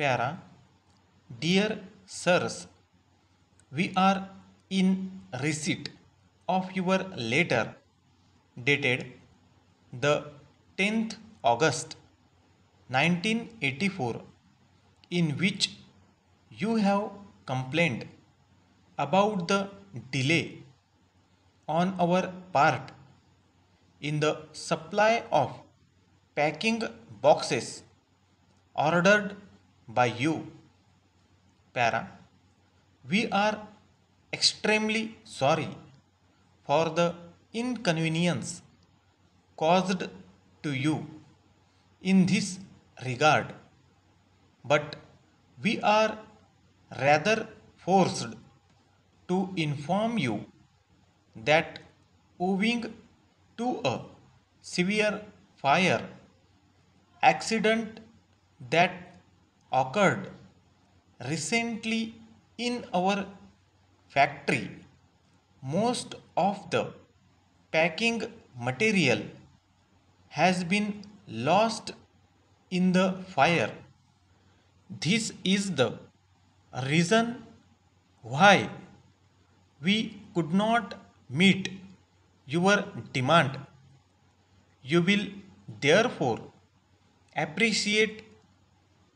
Dear sirs, we are in receipt of your letter dated the 10th August 1984 in which you have complained about the delay on our part in the supply of packing boxes ordered by you. Para. We are extremely sorry for the inconvenience caused to you in this regard, but we are rather forced to inform you that owing to a severe fire accident that occurred recently in our factory. Most of the packing material has been lost in the fire. This is the reason why we could not meet your demand. You will therefore appreciate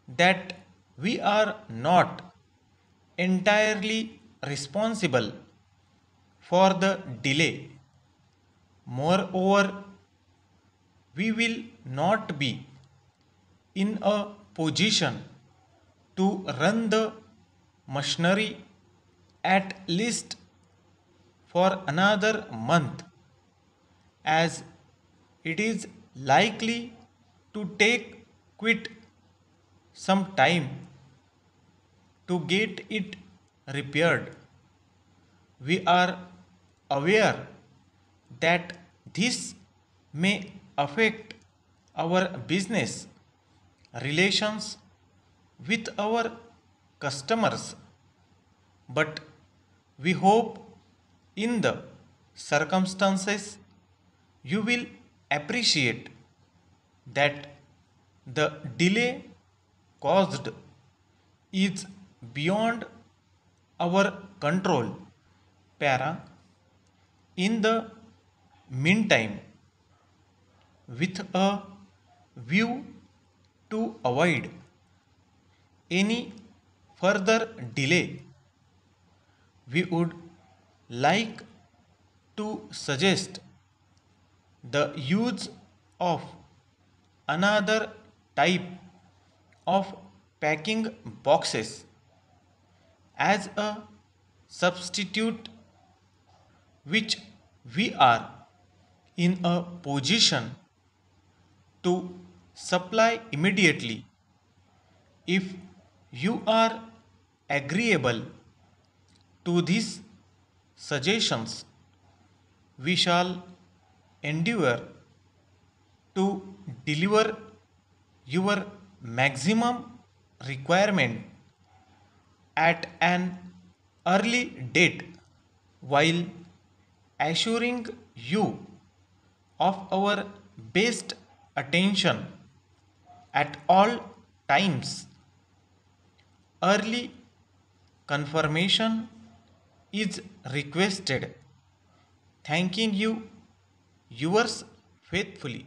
that we are not entirely responsible for the delay. Moreover, we will not be in a position to run the machinery at least for another month as it is likely to take quite some time to get it repaired. We are aware that this may affect our business relations with our customers, but we hope in the circumstances you will appreciate that the delay caused is beyond our control. Para. In the meantime, with a view to avoid any further delay, we would like to suggest the use of another type of packing boxes as a substitute which we are in a position to supply immediately. If you are agreeable to these suggestions we shall endeavor to deliver your maximum requirement at an early date while assuring you of our best attention at all times. Early confirmation is requested. Thanking you, yours faithfully.